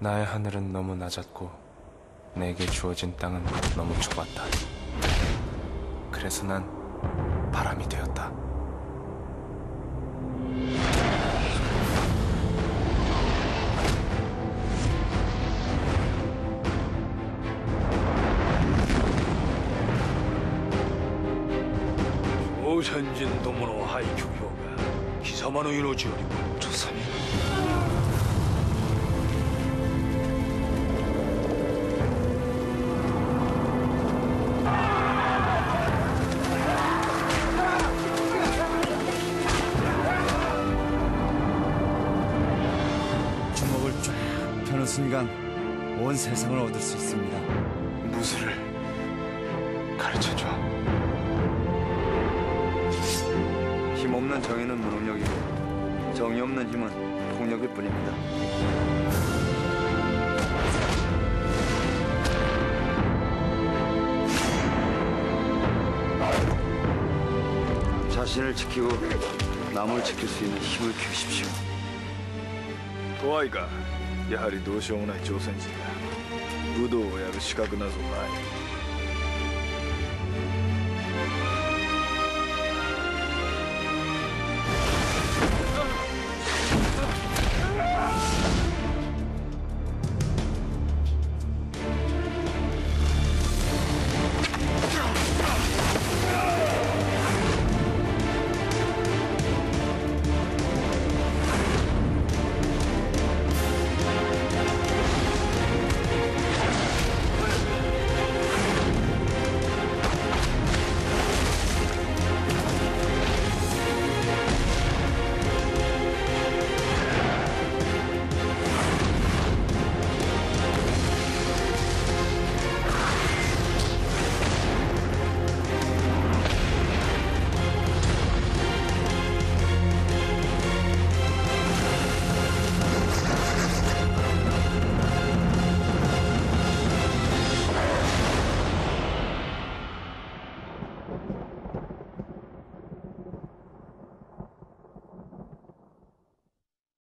나의 하늘은 너무 낮았고 내게 주어진 땅은 너무 좁았다. 그래서 난 바람이 되었다. 오선진 도모노 하이큐효가 기사마노 이노지오리고 조선이 순간 온 세상을 얻을 수 있습니다. 무술을 가르쳐줘. 힘없는 정의는 무능력이고 정이 없는 힘은 폭력일 뿐입니다. 자신을 지키고 남을 지킬 수 있는 힘을 키우십시오. 도아이가 やはりどうしようもない朝鮮人だ。武道をやる資格などない。